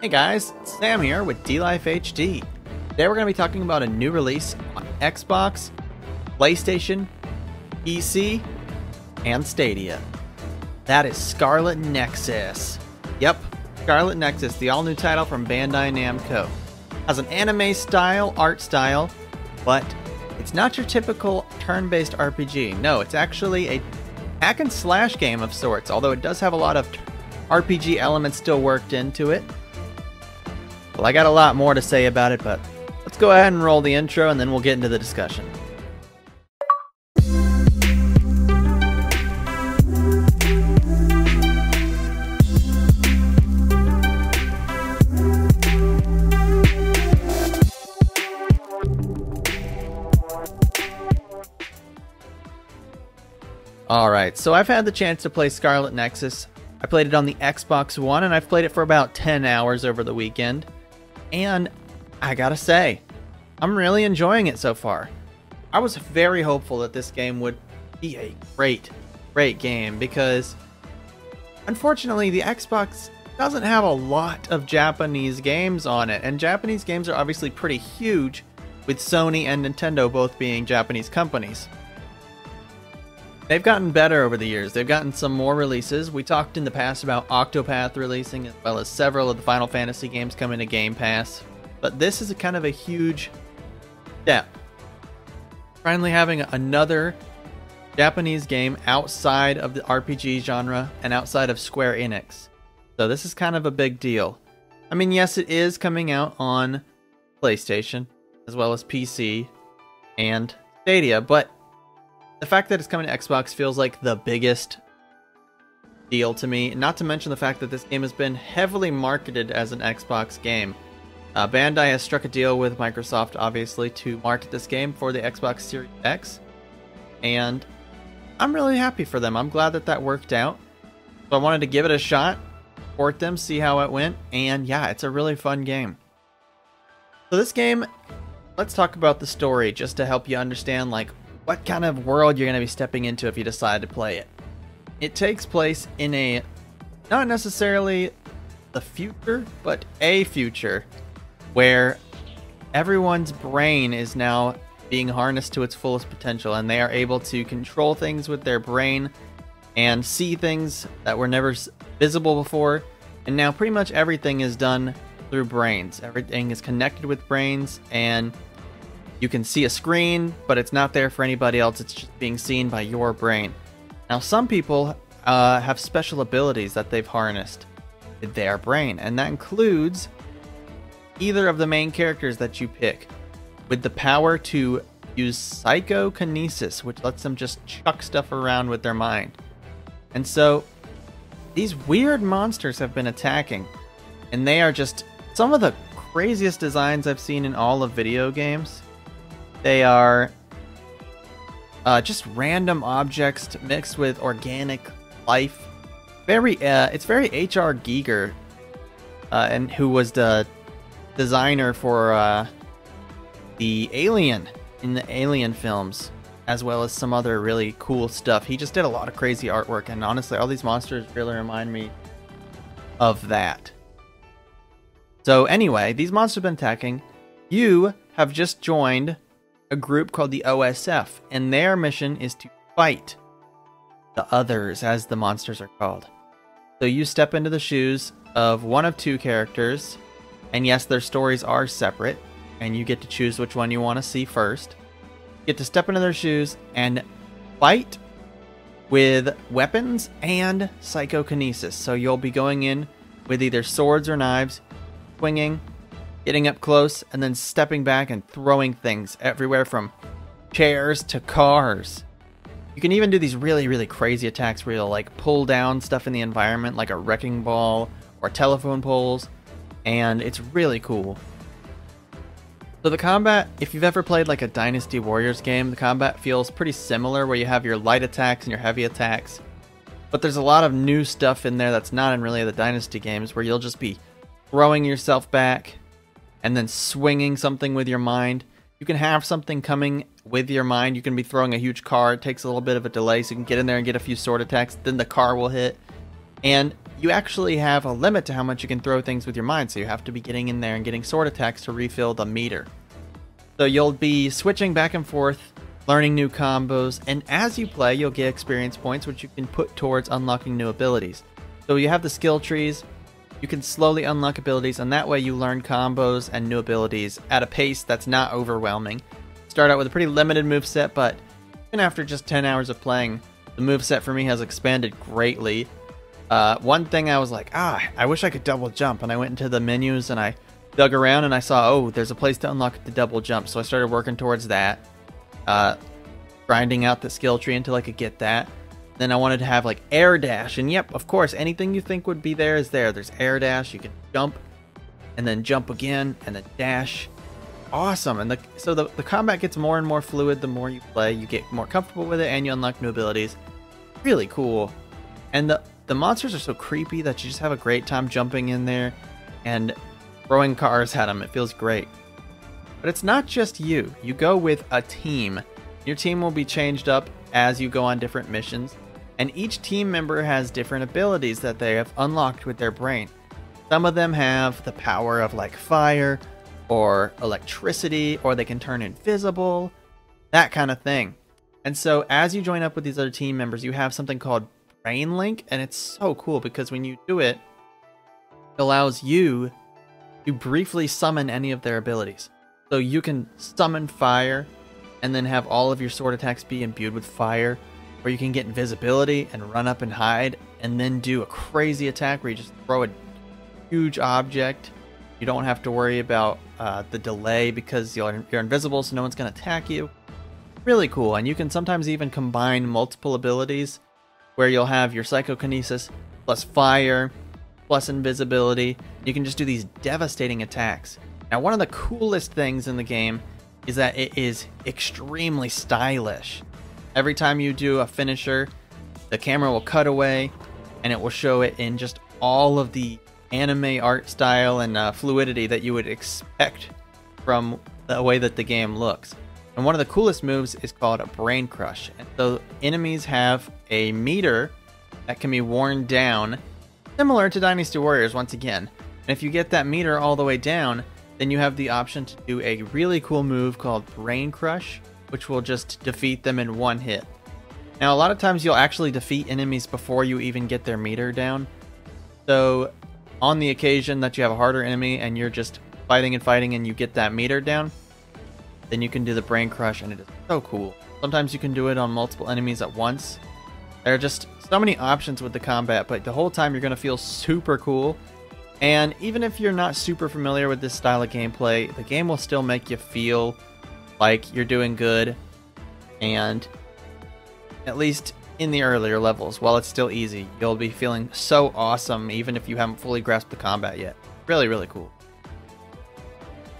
Hey guys, Sam here with DLife HD. Today we're going to be talking about a new release on Xbox, PlayStation, PC, and Stadia. That is Scarlet Nexus. Yep, Scarlet Nexus, the all new title from Bandai Namco. Has an anime style art style, but it's not your typical turn based RPG. No, it's actually a hack and slash game of sorts, although it does have a lot of RPG elements still worked into it. Well, I got a lot more to say about it, but let's go ahead and roll the intro and then we'll get into the discussion. Alright, so I've had the chance to play Scarlet Nexus. I played it on the Xbox One and I've played it for about 10 hours over the weekend. And I gotta say, I'm really enjoying it so far. I was very hopeful that this game would be a great, great game because unfortunately the Xbox doesn't have a lot of Japanese games on it, and Japanese games are obviously pretty huge, with Sony and Nintendo both being Japanese companies. They've gotten better over the years. They've gotten some more releases. We talked in the past about Octopath releasing, as well as several of the Final Fantasy games coming to Game Pass. But this is a kind of a huge step. Finally having another Japanese game outside of the RPG genre and outside of Square Enix. So this is kind of a big deal. I mean, yes, it is coming out on PlayStation as well as PC and Stadia, but the fact that it's coming to Xbox feels like the biggest deal to me. Not to mention the fact that this game has been heavily marketed as an Xbox game. Uh, Bandai has struck a deal with Microsoft, obviously, to market this game for the Xbox Series X. And I'm really happy for them. I'm glad that that worked out. So I wanted to give it a shot, support them, see how it went. And yeah, it's a really fun game. So this game, let's talk about the story just to help you understand like what kind of world you're going to be stepping into if you decide to play it. It takes place in a not necessarily the future, but a future where everyone's brain is now being harnessed to its fullest potential and they are able to control things with their brain and see things that were never visible before. And now pretty much everything is done through brains. Everything is connected with brains and you can see a screen, but it's not there for anybody else. It's just being seen by your brain. Now, some people uh, have special abilities that they've harnessed their brain, and that includes either of the main characters that you pick with the power to use psychokinesis, which lets them just chuck stuff around with their mind. And so these weird monsters have been attacking, and they are just some of the craziest designs I've seen in all of video games. They are uh, just random objects mixed with organic life. Very, uh, it's very H.R. Giger, uh, and who was the designer for uh, the Alien in the Alien films, as well as some other really cool stuff. He just did a lot of crazy artwork, and honestly, all these monsters really remind me of that. So anyway, these monsters have been attacking. You have just joined a group called the OSF, and their mission is to fight the others, as the monsters are called. So you step into the shoes of one of two characters, and yes, their stories are separate, and you get to choose which one you want to see first. You get to step into their shoes and fight with weapons and psychokinesis. So you'll be going in with either swords or knives, swinging, getting up close, and then stepping back and throwing things everywhere from chairs to cars. You can even do these really, really crazy attacks where you'll like pull down stuff in the environment like a wrecking ball or telephone poles, and it's really cool. So the combat, if you've ever played like a Dynasty Warriors game, the combat feels pretty similar where you have your light attacks and your heavy attacks. But there's a lot of new stuff in there that's not in really the Dynasty games where you'll just be throwing yourself back, and then swinging something with your mind. You can have something coming with your mind. You can be throwing a huge car. It takes a little bit of a delay, so you can get in there and get a few sword attacks. Then the car will hit. And you actually have a limit to how much you can throw things with your mind, so you have to be getting in there and getting sword attacks to refill the meter. So you'll be switching back and forth, learning new combos, and as you play, you'll get experience points which you can put towards unlocking new abilities. So you have the skill trees, you can slowly unlock abilities, and that way you learn combos and new abilities at a pace that's not overwhelming. Start out with a pretty limited move set, but even after just 10 hours of playing, the move set for me has expanded greatly. Uh, one thing I was like, ah, I wish I could double jump, and I went into the menus and I dug around and I saw, oh, there's a place to unlock the double jump, so I started working towards that, uh, grinding out the skill tree until I could get that. Then I wanted to have like air dash, and yep, of course, anything you think would be there is there. There's air dash, you can jump, and then jump again, and then dash. Awesome, and the, so the, the combat gets more and more fluid the more you play. You get more comfortable with it, and you unlock new abilities. Really cool. And the the monsters are so creepy that you just have a great time jumping in there and throwing cars at them. It feels great. But it's not just you. You go with a team. Your team will be changed up as you go on different missions, and each team member has different abilities that they have unlocked with their brain. Some of them have the power of like fire or electricity, or they can turn invisible, that kind of thing. And so as you join up with these other team members, you have something called Brain Link, and it's so cool because when you do it, it allows you to briefly summon any of their abilities. So you can summon fire and then have all of your sword attacks be imbued with fire, or you can get invisibility and run up and hide, and then do a crazy attack where you just throw a huge object. You don't have to worry about uh, the delay because you're, you're invisible, so no one's going to attack you. Really cool, and you can sometimes even combine multiple abilities where you'll have your psychokinesis plus fire plus invisibility. You can just do these devastating attacks. Now, one of the coolest things in the game is that it is extremely stylish. Every time you do a finisher, the camera will cut away and it will show it in just all of the anime art style and uh, fluidity that you would expect from the way that the game looks. And one of the coolest moves is called a Brain Crush. And so enemies have a meter that can be worn down, similar to Dynasty Warriors once again. And if you get that meter all the way down, then you have the option to do a really cool move called Brain Crush, which will just defeat them in one hit. Now, a lot of times you'll actually defeat enemies before you even get their meter down. So, on the occasion that you have a harder enemy and you're just fighting and fighting and you get that meter down, then you can do the Brain Crush and it is so cool. Sometimes you can do it on multiple enemies at once. There are just so many options with the combat, but the whole time you're going to feel super cool and even if you're not super familiar with this style of gameplay, the game will still make you feel like you're doing good. And at least in the earlier levels, while it's still easy, you'll be feeling so awesome even if you haven't fully grasped the combat yet. Really, really cool.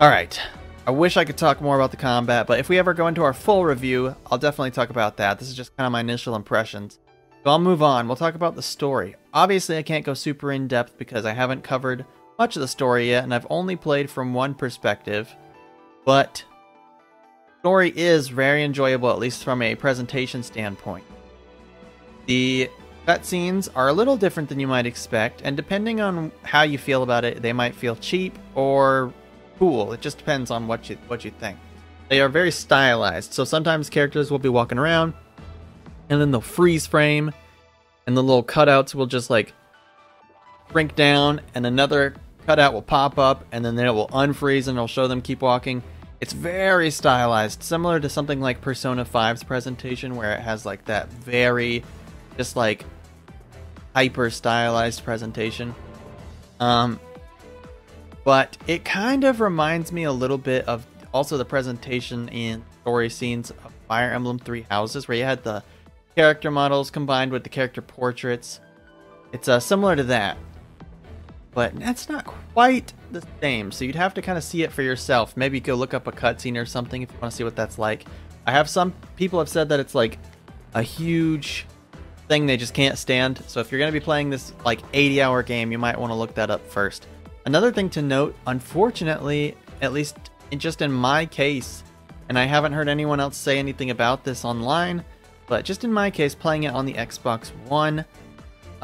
Alright, I wish I could talk more about the combat, but if we ever go into our full review, I'll definitely talk about that. This is just kind of my initial impressions. So I'll move on. We'll talk about the story. Obviously, I can't go super in depth because I haven't covered much of the story yet, and I've only played from one perspective. But story is very enjoyable, at least from a presentation standpoint. The cutscenes are a little different than you might expect, and depending on how you feel about it, they might feel cheap or cool. It just depends on what you what you think. They are very stylized, so sometimes characters will be walking around and then they'll freeze frame, and the little cutouts will just like shrink down, and another cutout will pop up, and then it will unfreeze, and it'll show them keep walking. It's very stylized, similar to something like Persona 5's presentation, where it has like that very, just like hyper stylized presentation. Um, but it kind of reminds me a little bit of also the presentation in story scenes of Fire Emblem Three Houses, where you had the character models combined with the character portraits. It's uh, similar to that, but that's not quite the same. So you'd have to kind of see it for yourself. Maybe go look up a cutscene or something if you want to see what that's like. I have some people have said that it's like a huge thing they just can't stand. So if you're going to be playing this like 80 hour game, you might want to look that up first. Another thing to note, unfortunately, at least in, just in my case, and I haven't heard anyone else say anything about this online, but just in my case, playing it on the Xbox One,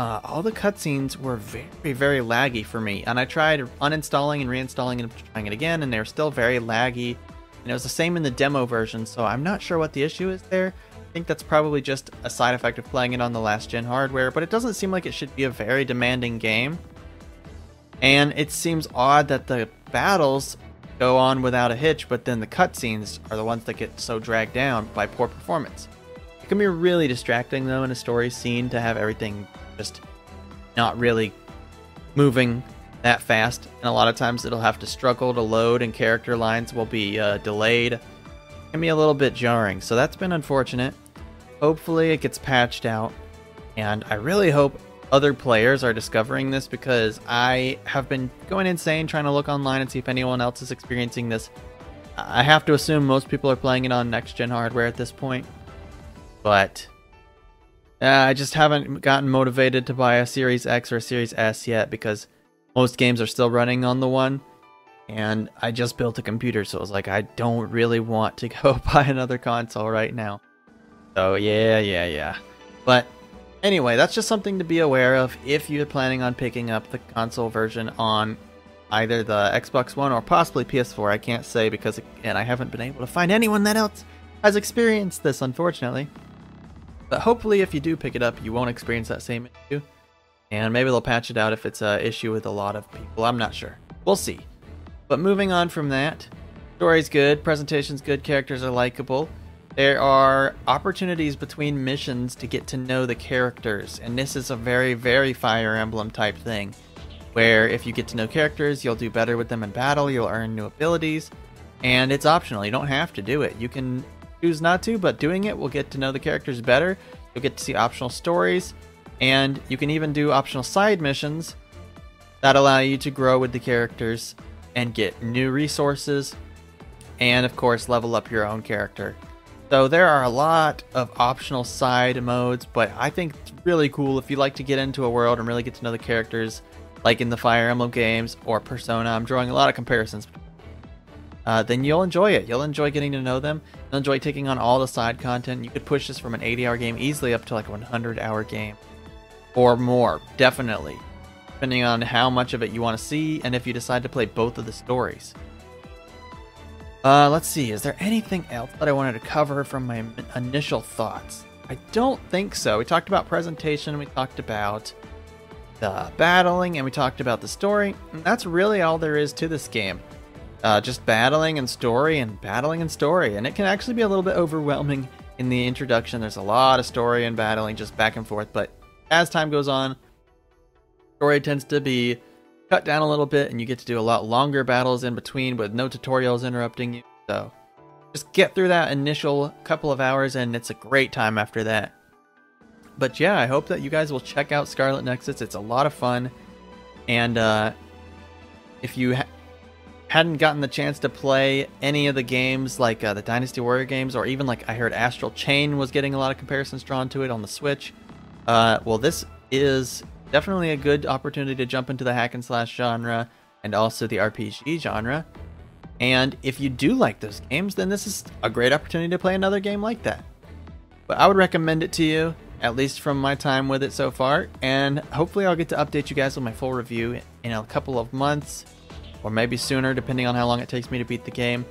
uh, all the cutscenes were very, very laggy for me. And I tried uninstalling and reinstalling and trying it again, and they were still very laggy. And it was the same in the demo version, so I'm not sure what the issue is there. I think that's probably just a side effect of playing it on the last gen hardware, but it doesn't seem like it should be a very demanding game. And it seems odd that the battles go on without a hitch, but then the cutscenes are the ones that get so dragged down by poor performance. It can be really distracting though in a story scene to have everything just not really moving that fast, and a lot of times it'll have to struggle to load, and character lines will be uh, delayed. It can be a little bit jarring, so that's been unfortunate. Hopefully, it gets patched out, and I really hope other players are discovering this because I have been going insane trying to look online and see if anyone else is experiencing this. I have to assume most people are playing it on next gen hardware at this point, but uh, I just haven't gotten motivated to buy a Series X or a Series S yet because most games are still running on the one. And I just built a computer, so I was like, I don't really want to go buy another console right now. So yeah, yeah, yeah. But anyway, that's just something to be aware of if you're planning on picking up the console version on either the Xbox One or possibly PS4. I can't say because, again, I haven't been able to find anyone that else has experienced this, unfortunately. But hopefully, if you do pick it up, you won't experience that same issue. And maybe they'll patch it out if it's an issue with a lot of people. I'm not sure. We'll see. But moving on from that, story's good, presentation's good, characters are likable. There are opportunities between missions to get to know the characters, and this is a very, very Fire Emblem type thing. Where if you get to know characters, you'll do better with them in battle, you'll earn new abilities, and it's optional. You don't have to do it. You can choose not to, but doing it will get to know the characters better. You'll get to see optional stories, and you can even do optional side missions that allow you to grow with the characters and get new resources and of course level up your own character. So there are a lot of optional side modes, but I think it's really cool if you like to get into a world and really get to know the characters, like in the Fire Emblem games or Persona. I'm drawing a lot of comparisons. Uh, then you'll enjoy it. You'll enjoy getting to know them. You'll enjoy taking on all the side content. You could push this from an 80 hour game easily up to like a 100 hour game or more, definitely, depending on how much of it you want to see and if you decide to play both of the stories. Uh, let's see, is there anything else that I wanted to cover from my initial thoughts? I don't think so. We talked about presentation, we talked about the battling, and we talked about the story. And that's really all there is to this game. Uh, just battling and story and battling and story. And it can actually be a little bit overwhelming in the introduction. There's a lot of story and battling just back and forth, but as time goes on, story tends to be cut down a little bit, and you get to do a lot longer battles in between with no tutorials interrupting you. So just get through that initial couple of hours, and it's a great time after that. But yeah, I hope that you guys will check out Scarlet Nexus. It's a lot of fun, and uh, if you hadn't gotten the chance to play any of the games like uh, the Dynasty Warrior games, or even like I heard Astral Chain was getting a lot of comparisons drawn to it on the Switch. Uh, well, this is definitely a good opportunity to jump into the hack and slash genre and also the RPG genre. And if you do like those games, then this is a great opportunity to play another game like that. But I would recommend it to you, at least from my time with it so far. And hopefully, I'll get to update you guys with my full review in a couple of months, or maybe sooner, depending on how long it takes me to beat the game.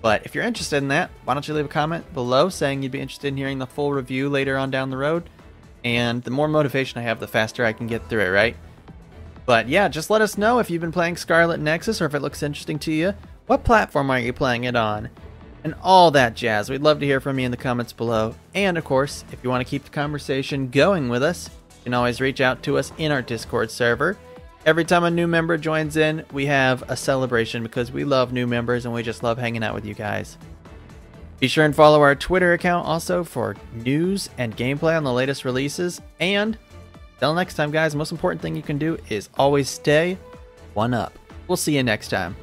But if you're interested in that, why don't you leave a comment below saying you'd be interested in hearing the full review later on down the road? and the more motivation I have, the faster I can get through it, right? But yeah, just let us know if you've been playing Scarlet Nexus or if it looks interesting to you. What platform are you playing it on? And all that jazz. We'd love to hear from you in the comments below. And of course, if you want to keep the conversation going with us, you can always reach out to us in our Discord server. Every time a new member joins in, we have a celebration because we love new members and we just love hanging out with you guys. Be sure and follow our Twitter account also for news and gameplay on the latest releases. And until next time, guys, the most important thing you can do is always stay one up. We'll see you next time.